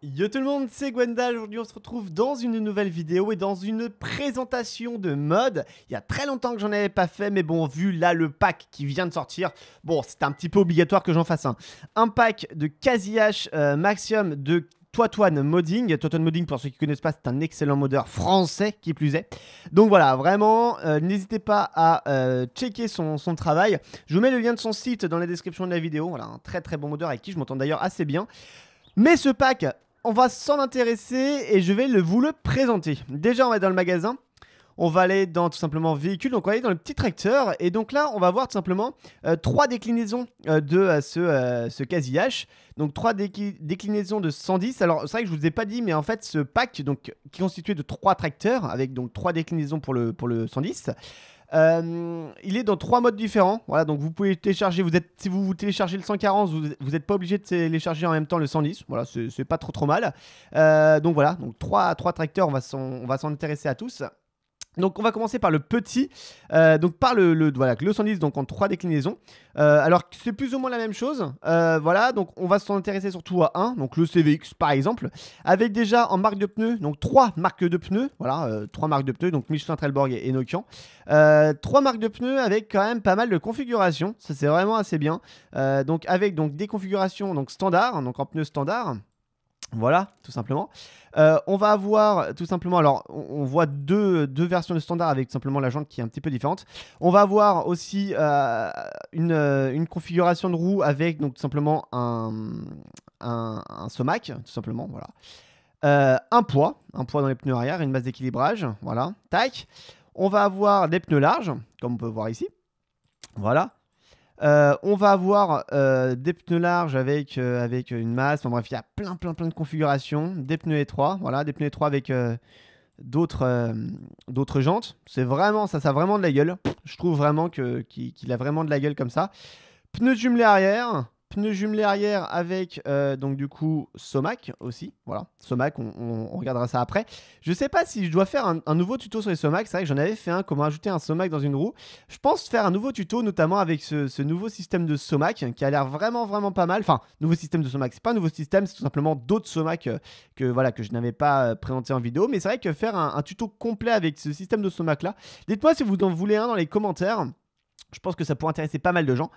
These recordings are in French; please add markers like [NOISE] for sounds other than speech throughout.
Yo tout le monde, c'est Gwendal. Aujourd'hui, on se retrouve dans une nouvelle vidéo et dans une présentation de mode. Il y a très longtemps que j'en avais pas fait, mais bon, vu là le pack qui vient de sortir, bon, c'est un petit peu obligatoire que j'en fasse un. Un pack de Casillac euh, Maxium de Toitouane Modding. Toitouane Modding, pour ceux qui ne connaissent pas, c'est un excellent modeur français qui plus est. Donc voilà, vraiment, euh, n'hésitez pas à euh, checker son, son, travail. Je vous mets le lien de son site dans la description de la vidéo. Voilà, un très très bon modeur avec qui je m'entends d'ailleurs assez bien. Mais ce pack, on va s'en intéresser et je vais le, vous le présenter. Déjà, on va dans le magasin. On va aller dans tout simplement véhicule, donc on va aller dans le petit tracteur. Et donc là, on va voir tout simplement euh, trois déclinaisons euh, de euh, ce, ce H. Donc trois déclinaisons de 110. Alors c'est vrai que je vous ai pas dit, mais en fait ce pack, donc, qui est constitué de trois tracteurs, avec donc trois déclinaisons pour le, pour le 110, euh, il est dans trois modes différents. Voilà, donc vous pouvez télécharger. Vous êtes, si vous, téléchargez le 140, vous n'êtes pas obligé de télécharger en même temps le 110. Voilà, c'est pas trop trop mal. Euh, donc voilà, donc trois, trois tracteurs. On va s'en intéresser à tous. Donc on va commencer par le petit, euh, donc par le, voilà, le 110 donc en trois déclinaisons. Euh, alors c'est plus ou moins la même chose, euh, voilà, donc on va s'intéresser surtout à un, donc le CVX par exemple, avec déjà en marque de pneus, donc trois marques de pneus, voilà, trois marques de pneus, donc Michelin, Trelleborg et, Nokian. trois marques de pneus avec quand même pas mal de configurations, ça c'est vraiment assez bien. donc avec donc des configurations donc standard, donc en pneus standard. Voilà, tout simplement. Euh, on va avoir tout simplement, alors on, voit deux, versions de standard avec simplement la jante qui est un petit peu différente. On va avoir aussi euh, euh, une, configuration de roue avec donc tout simplement un, un, Somac, tout simplement, voilà. un poids, un poids dans les pneus arrière, une masse d'équilibrage, voilà, tac. On va avoir des pneus larges, comme on peut voir ici. Voilà, euh, on va avoir euh, des pneus larges avec, euh, avec une masse. Enfin bref, il y a plein, plein, plein de configurations. Des pneus étroits, voilà, des pneus étroits avec d'autres d'autres jantes. C'est vraiment, ça, ça a vraiment de la gueule. Je trouve vraiment qu'il a vraiment de la gueule comme ça. Pneus jumelés arrière, pneus jumelés arrière avec euh, donc du coup Somac aussi. Voilà, Somac, on, regardera ça après. Je sais pas si je dois faire un, nouveau tuto sur les Somac. C'est vrai que j'en avais fait un, comment ajouter un Somac dans une roue. Je pense faire un nouveau tuto, notamment avec ce, nouveau système de Somac qui a l'air vraiment vraiment pas mal. Enfin, nouveau système de Somac, c'est pas un nouveau système, c'est tout simplement d'autres Somac euh, que voilà que je n'avais pas euh, présenté en vidéo. Mais c'est vrai que faire un, tuto complet avec ce système de Somac là, dites-moi si vous en voulez un dans les commentaires. Je pense que ça pourrait intéresser pas mal de gens.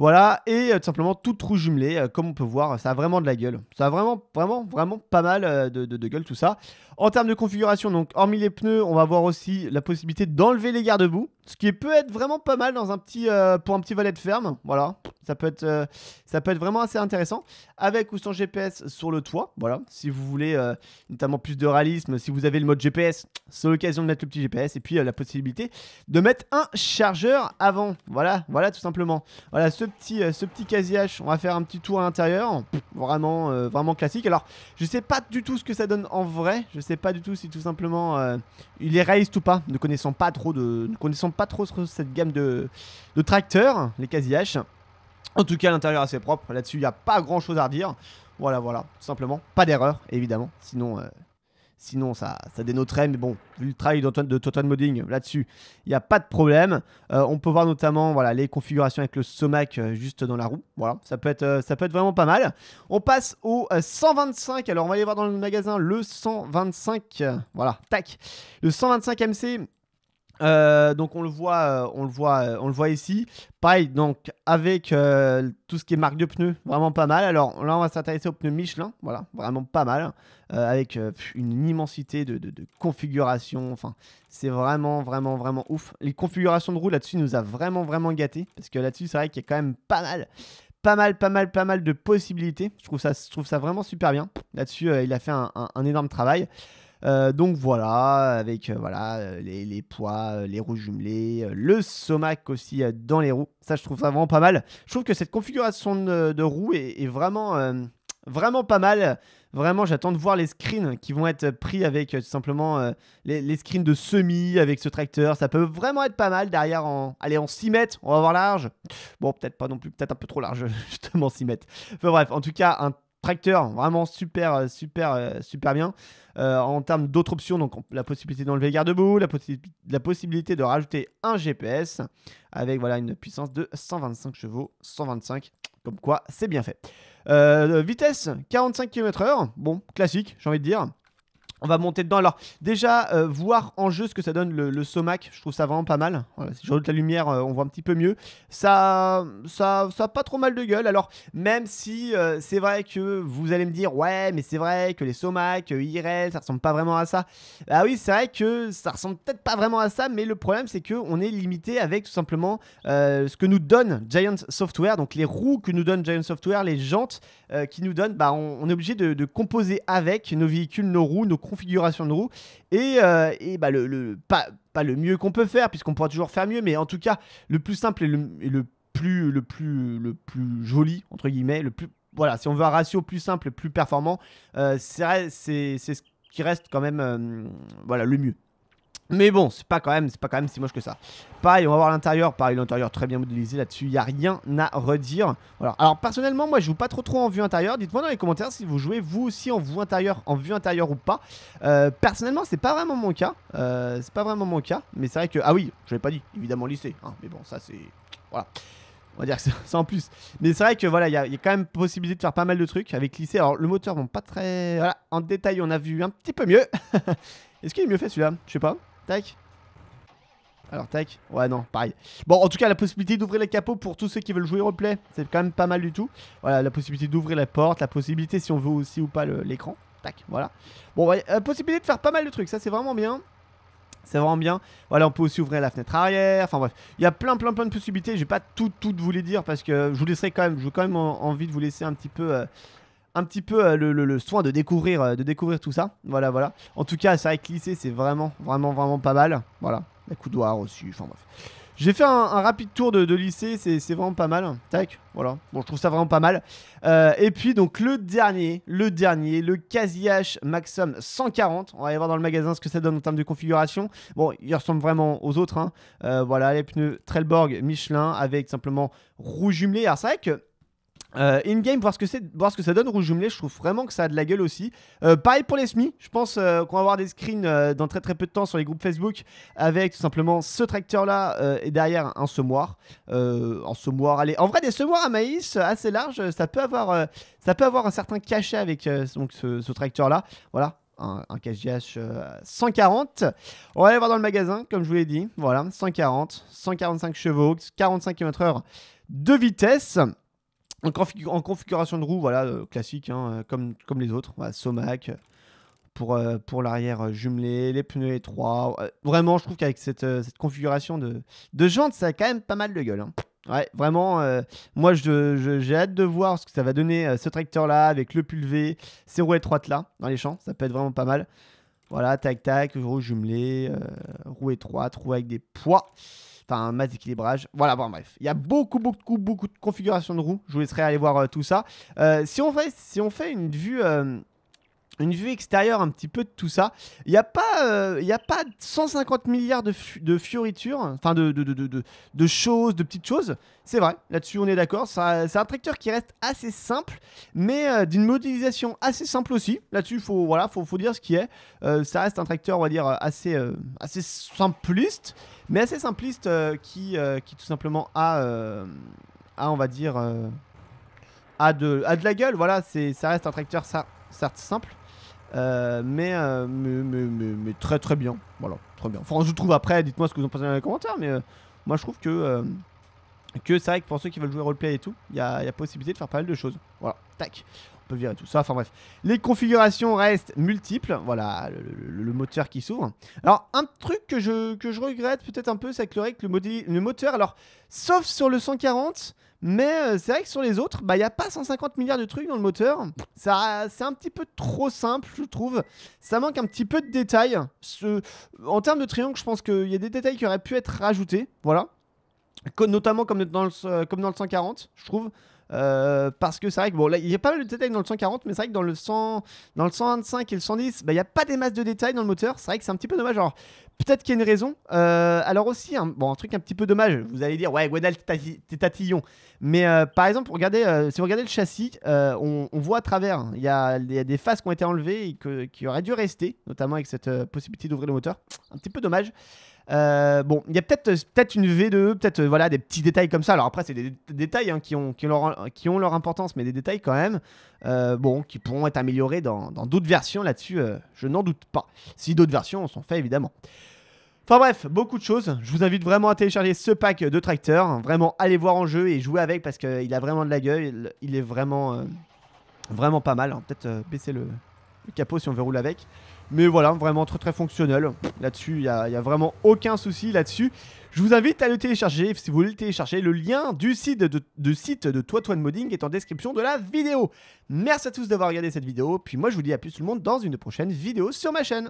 Voilà, et euh, tout simplement tout trou jumelé, euh, comme on peut voir, ça a vraiment de la gueule. Ça a vraiment, vraiment, vraiment pas mal euh, de, de, gueule tout ça. En termes de configuration, donc hormis les pneus, on va avoir aussi la possibilité d'enlever les garde-boue, ce qui peut être vraiment pas mal dans un petit, pour un petit volet de ferme. Voilà, ça peut être, ça peut être vraiment assez intéressant. Avec ou sans GPS sur le toit, voilà. Si vous voulez notamment plus de réalisme, si vous avez le mode GPS, c'est l'occasion de mettre le petit GPS et puis la possibilité de mettre un chargeur avant. Voilà, voilà tout simplement. Voilà ce petit, euh, ce petit on va faire un petit tour à l'intérieur. Vraiment, euh, vraiment classique. Alors, je sais pas du tout ce que ça donne en vrai. Je sais pas du tout si tout simplement euh, il est réaliste ou pas. Ne connaissant pas trop de, ne connaissant trop cette gamme de, de tracteurs, les casillages. En tout cas, l'intérieur assez propre. Là-dessus, il n'y a pas grand chose à redire. Voilà, voilà, tout simplement. Pas d'erreur, évidemment. Sinon, Sinon, ça, ça dénoterait. Mais bon, vu le travail de, Total Modding là-dessus, il n'y a pas de problème. Euh, on peut voir notamment voilà, les configurations avec le Somac euh, juste dans la roue. Voilà, ça peut, être, euh, ça peut être vraiment pas mal. On passe au 125. Alors, on va aller voir dans le magasin le 125. Voilà, tac. Le 125 MC. Euh, donc on le voit, euh, on le voit, euh, on le voit ici. Pareil, donc avec tout ce qui est marque de pneus, vraiment pas mal. Alors là, on va s'intéresser aux pneus Michelin, voilà, vraiment pas mal, avec une immensité de, de, configurations. Enfin, c'est vraiment, vraiment, vraiment ouf. Les configurations de roue là-dessus nous a vraiment, vraiment gâté, parce que là-dessus, c'est vrai qu'il y a quand même pas mal. Pas mal, pas mal, pas mal de possibilités. Je trouve ça, trouve ça vraiment super bien. Là-dessus, il a fait un énorme travail. Euh, donc voilà, avec euh, voilà, euh, les, poids, les roues jumelées, le somac aussi dans les roues. Ça, je trouve ça vraiment pas mal. Je trouve que cette configuration de, roues est, vraiment, vraiment pas mal. Vraiment, j'attends de voir les screens qui vont être pris avec tout simplement les, screens de semi avec ce tracteur. Ça peut vraiment être pas mal derrière en, allez, en 6 mètres. On va voir large. Bon, peut-être pas non plus, peut-être un peu trop large, [LAUGHS] justement 6 mètres. Enfin bref, en tout cas, un vraiment super euh, super euh, super bien euh, en termes d'autres options donc la possibilité d'enlever garde-boue la, la, possibilité de rajouter un GPS avec voilà une puissance de 125 chevaux 125 Comme quoi, c'est bien fait. Vitesse 45 km/h. Bon, classique, j'ai envie de dire. On va monter dedans. Alors, déjà, euh, voir en jeu ce que ça donne le, le Somac, je trouve ça vraiment pas mal. Si je la lumière, euh, on voit un petit peu mieux. Ça, ça, ça pas trop mal de gueule. Alors, même si euh, c'est vrai que vous allez me dire, ouais, mais c'est vrai que les Somac, IRL, ça ressemble pas vraiment à ça. Ah oui, c'est vrai que ça ressemble peut-être pas vraiment à ça, mais le problème, c'est qu'on est limité avec tout simplement ce que nous donne Giant Software. Donc, les roues que nous donne Giant Software, les jantes qui nous donnent, bah, on, on est obligé de, de, composer avec nos véhicules, nos roues, nos configuration de roue. Et, euh, et bah le, pas, le mieux qu'on peut faire, puisqu'on pourra toujours faire mieux, mais en tout cas, le plus simple et le, plus, le, plus, le plus joli, entre guillemets, le plus. Voilà, si on veut un ratio plus simple, plus performant, euh, c'est ce qui reste quand même euh, voilà, le mieux. Mais bon, c'est pas quand même, c'est pas quand même si moche que ça. Pareil, on va voir l'intérieur. Pareil, l'intérieur très bien modélisé là-dessus. Il y a rien à redire. Alors personnellement, moi, je joue pas trop trop en vue intérieure. Dites-moi dans les commentaires si vous jouez vous aussi en vue intérieure, en vue intérieure ou pas. Euh, personnellement, c'est pas vraiment mon cas. Euh, c'est pas vraiment mon cas. Mais c'est vrai que ah oui, je l'ai pas dit. Évidemment lycée. Hein. Mais bon, ça c'est voilà. On va dire que c'est [LAUGHS] en plus. Mais c'est vrai que voilà, il y, a quand même possibilité de faire pas mal de trucs avec lycée. Alors le moteur, bon, pas très. Voilà, en détail, on a vu un petit peu mieux. [LAUGHS] Est-ce qu'il est mieux fait celui-là? Je sais pas. Tac. Alors tac, ouais non, pareil. Bon, en tout cas, la possibilité d'ouvrir les capots pour tous ceux qui veulent jouer replay, c'est quand même pas mal du tout. Voilà, la possibilité d'ouvrir la porte, la possibilité si on veut aussi ou pas l'écran. Tac, voilà. Bon, la possibilité de faire pas mal de trucs, ça c'est vraiment bien. C'est vraiment bien. Voilà, on peut aussi ouvrir la fenêtre arrière. Enfin bref, il y a plein, plein, plein de possibilités. Je vais pas tout, tout vous les dire parce que je vous laisserai quand même. J'ai quand même envie de vous laisser un petit peu, euh, un petit peu euh, le, soin de découvrir, euh, de découvrir tout ça. Voilà, voilà. En tout cas, c'est vrai que lycée, c'est vraiment, vraiment, vraiment pas mal. Voilà, la coudoir aussi. Enfin bref. J'ai fait un, rapide tour de, lycée, c'est vraiment pas mal. Tac, voilà. Bon, je trouve ça vraiment pas mal. Euh, et puis, donc, le dernier, le dernier, le Casiache Maxim 140. On va aller voir dans le magasin ce que ça donne en termes de configuration. Bon, il ressemble vraiment aux autres. Hein. voilà, les pneus Trellborg Michelin avec simplement rouge jumelé. Alors, c'est vrai que euh, In-game, voir, ce que voir ce que ça donne rouge jumelé, je trouve vraiment que ça a de la gueule aussi. Euh, pareil pour les SMI, je pense euh, qu'on va avoir des screens dans très très peu de temps sur les groupes Facebook avec tout simplement ce tracteur là et derrière un semoir. un semoir, allez, en vrai des semoirs à maïs assez larges, ça peut avoir, ça peut avoir un certain cachet avec donc, ce, tracteur là. Voilà, un, un KGH 140. On va aller voir dans le magasin, comme je vous l'ai dit. Voilà, 140, 145 chevaux, 45 km/h de vitesse. En, configuration de roue, voilà, euh, classique, hein, euh, comme, les autres. Somac pour, euh, pour l'arrière jumelé, les pneus étroits. vraiment, je trouve qu'avec cette, configuration de, de ça a quand même pas mal de gueule. Hein. Vraiment, moi j'ai hâte de voir ce que ça va donner ce tracteur là avec le pulvé, ces roues étroites là dans les champs, ça peut être vraiment pas mal. Voilà, tac tac, roue jumelée, roue étroite, roue avec des poids. Enfin, un masse d'équilibrage. Voilà, bon, bref. Il y a beaucoup, beaucoup, beaucoup de configurations de roues. Je vous laisserai aller voir euh, tout ça. Euh, si, on fait, si on fait une vue euh, une vue extérieure un petit peu de tout ça. Il n'y a, pas, y a pas 150 milliards de, de fioritures, enfin de, de, de, de, choses, de petites choses. C'est vrai, là-dessus on est d'accord. C'est un tracteur qui reste assez simple, mais d'une modélisation assez simple aussi. Là-dessus, il faut, voilà, faut, faut dire ce qui est. ça reste un tracteur, on va dire, assez, assez simpliste mais assez simpliste euh, qui, euh, qui tout simplement a, euh, a on va dire, a, de, a de la gueule. Voilà, ça reste un tracteur certes simple, mais, mais, mais, très très bien. Voilà, très bien. Enfin, je trouve après, dites-moi ce que vous en pensez dans les commentaires, mais moi je trouve que, que c'est vrai que pour ceux qui veulent jouer roleplay et tout, il y a, y a possibilité de faire pas mal de choses. Voilà, tac virer tout ça. Enfin bref, les configurations restent multiples. Voilà, le, moteur qui s'ouvre. Alors, un truc que je, que je regrette peut-être un peu, c'est que le, le moteur, alors, sauf sur le 140, mais euh, c'est vrai que sur les autres, bah il n'y a pas 150 milliards de trucs dans le moteur. Ça, c'est un petit peu trop simple, je trouve. Ça manque un petit peu de détails. En termes de triangle, je pense qu'il y a des détails qui auraient pu être rajoutés. Voilà. Notamment comme dans le, comme dans le 140, je trouve. Euh, parce que c'est vrai que bon, il y a pas mal de détails dans le 140, mais c'est vrai que dans le 100, dans le 125 et le 110, bah, il n'y a pas des masses de détails dans le moteur. C'est vrai que c'est un petit peu dommage. Alors, peut-être qu'il y a une raison. Euh, alors aussi, un, bon, un truc un petit peu dommage. Vous allez dire, ouais, Gwenal, t'es tatillon. Mais euh, par exemple, regardez, si vous regardez le châssis, on, voit à travers. Il y, a, des faces qui ont été enlevées et qui auraient dû rester, notamment avec cette possibilité d'ouvrir le moteur. Un petit peu dommage. Euh, bon, il y a peut-être peut une V2, peut-être voilà des petits détails comme ça. Alors après, c'est des, détails hein, qui, ont, qui, ont leur, qui, ont, leur, importance, mais des détails quand même, bon, qui pourront être améliorés dans d'autres versions là-dessus. je n'en doute pas. Si d'autres versions sont faites, évidemment. Enfin bref, beaucoup de choses. Je vous invite vraiment à télécharger ce pack de tracteurs. Vraiment, allez voir en jeu et jouer avec parce qu'il a vraiment de la gueule. Il est vraiment, vraiment pas mal. Peut-être baisser le, le capot si on veut rouler avec. Mais voilà, vraiment très très fonctionnel. Là-dessus, il n'y a, vraiment aucun souci là-dessus. Je vous invite à le télécharger. Si vous voulez le télécharger, le lien du site de, de site de Modding est en description de la vidéo. Merci à tous d'avoir regardé cette vidéo. Puis moi, je vous dis à plus tout le monde dans une prochaine vidéo sur ma chaîne.